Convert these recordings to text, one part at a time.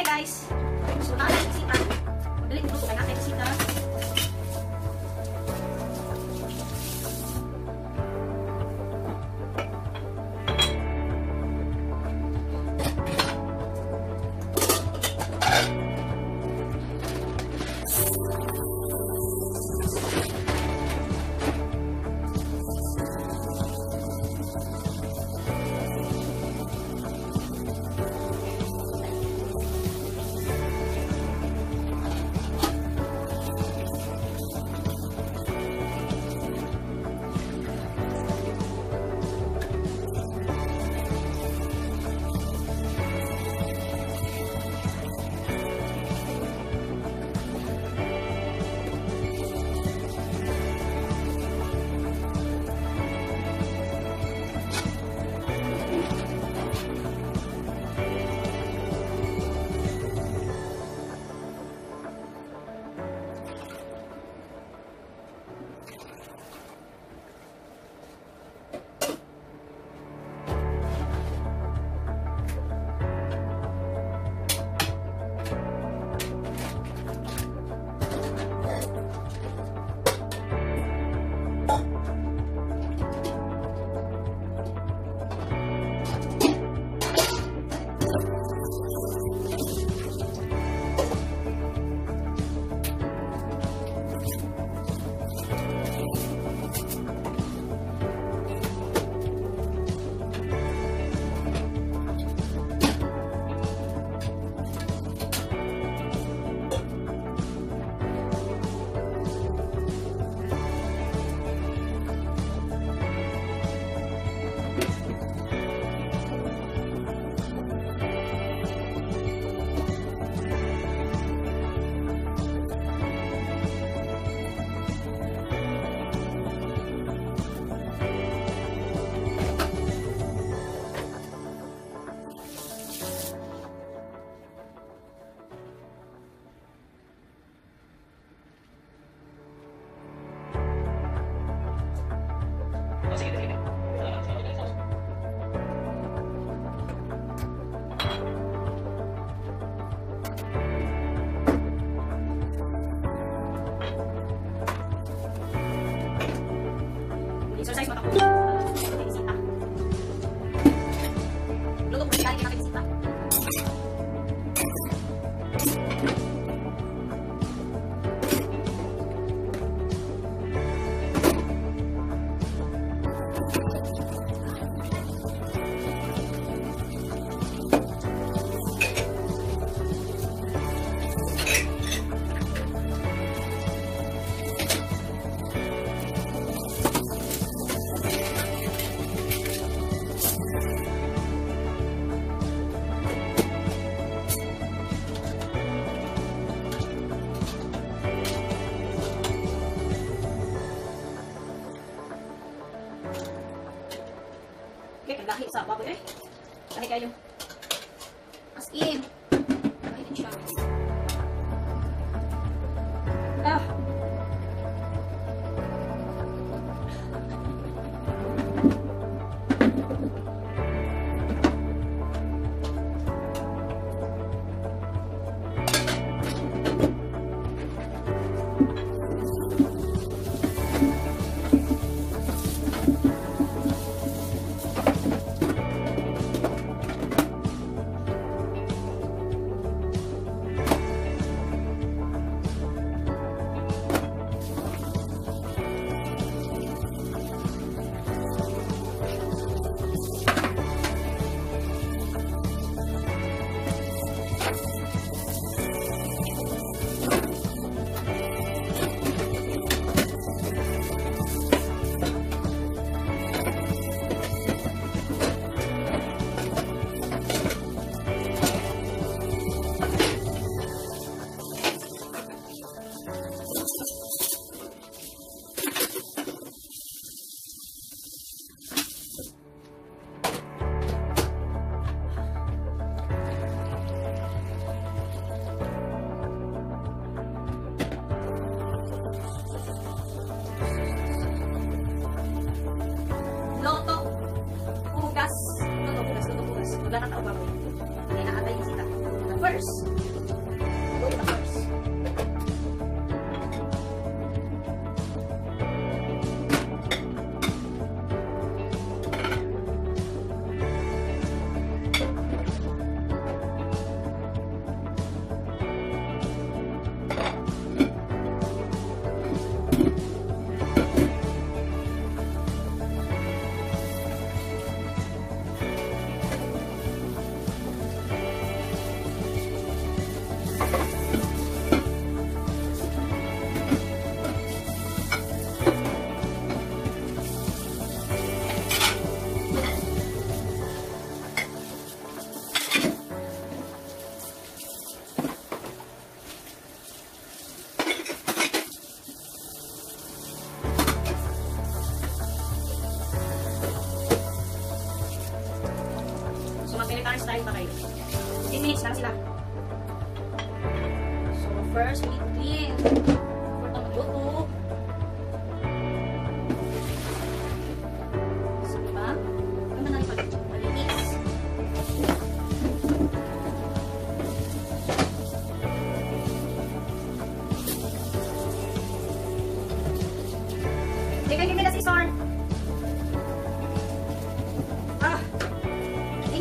Guys. So, naalala si Sita. Magaling luto kay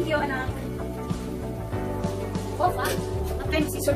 Thank you, anak. Oh, ah. What kind of scissor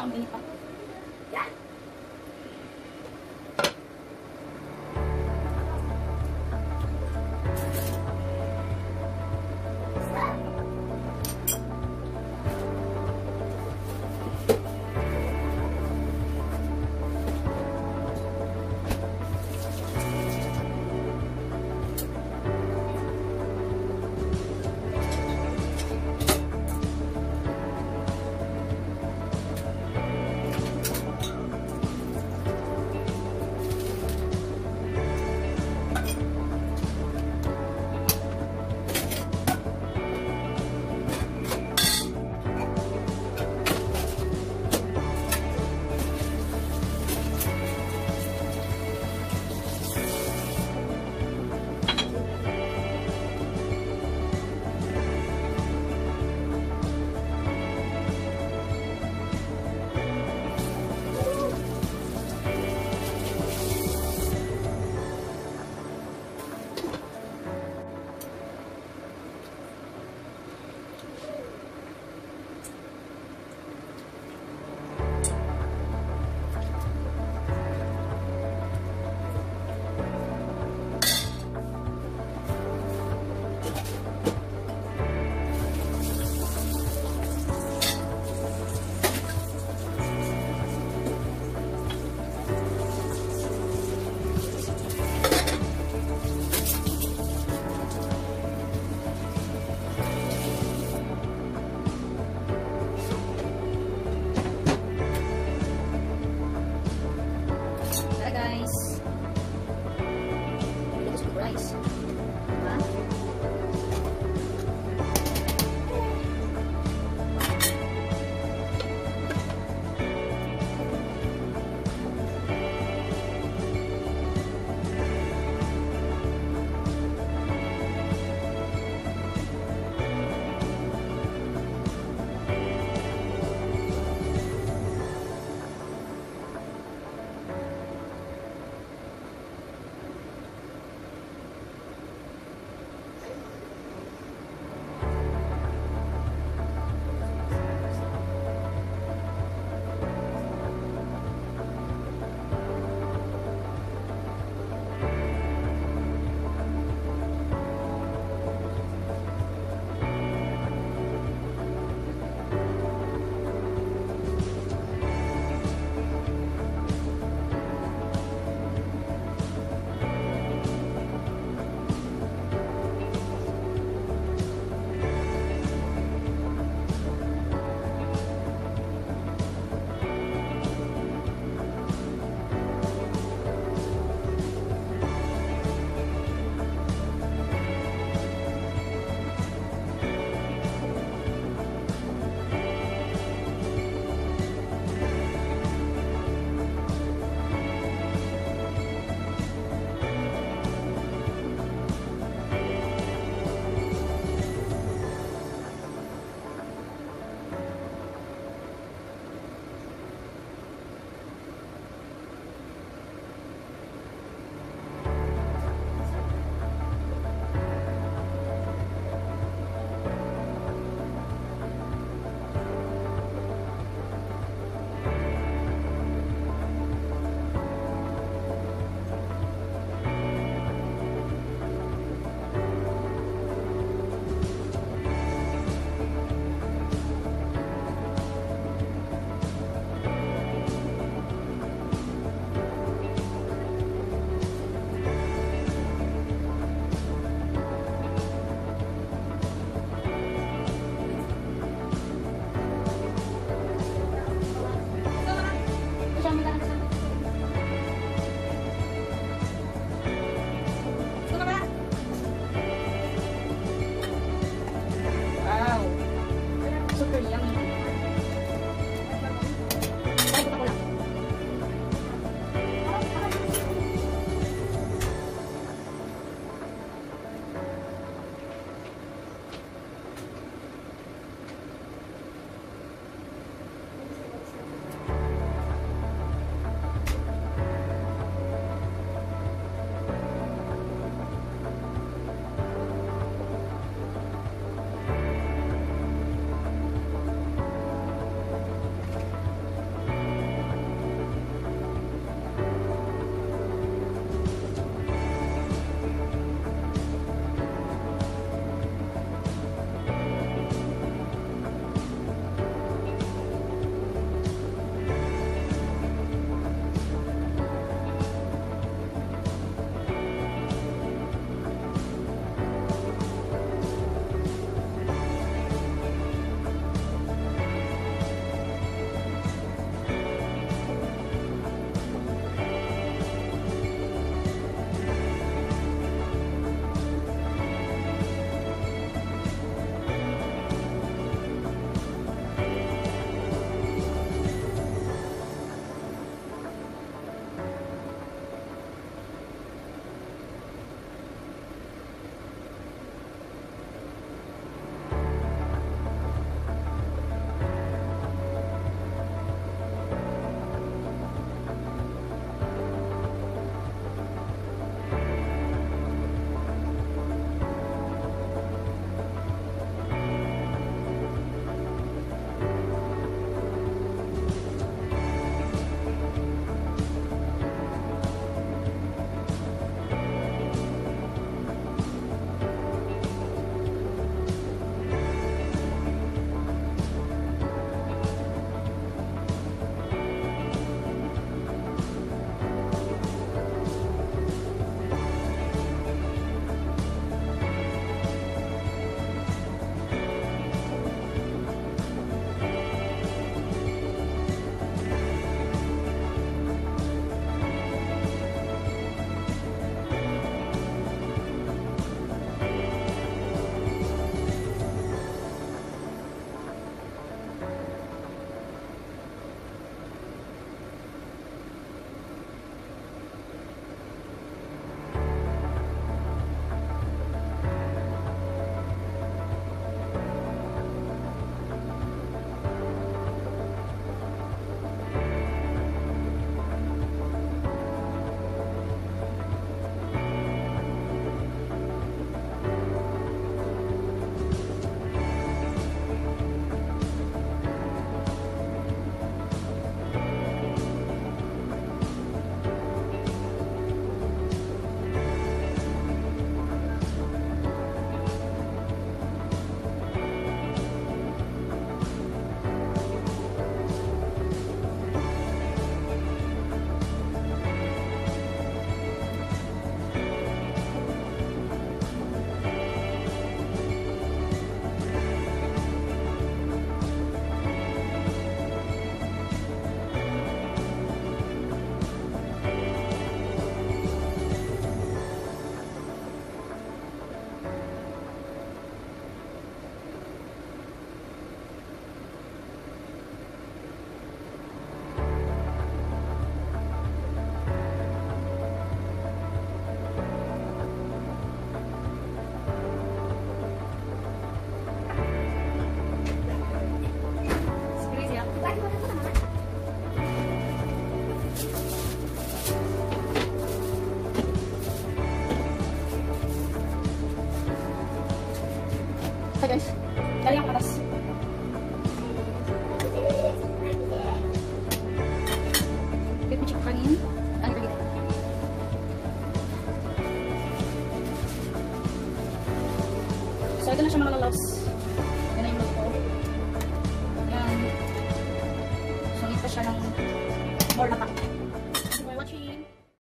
好美女好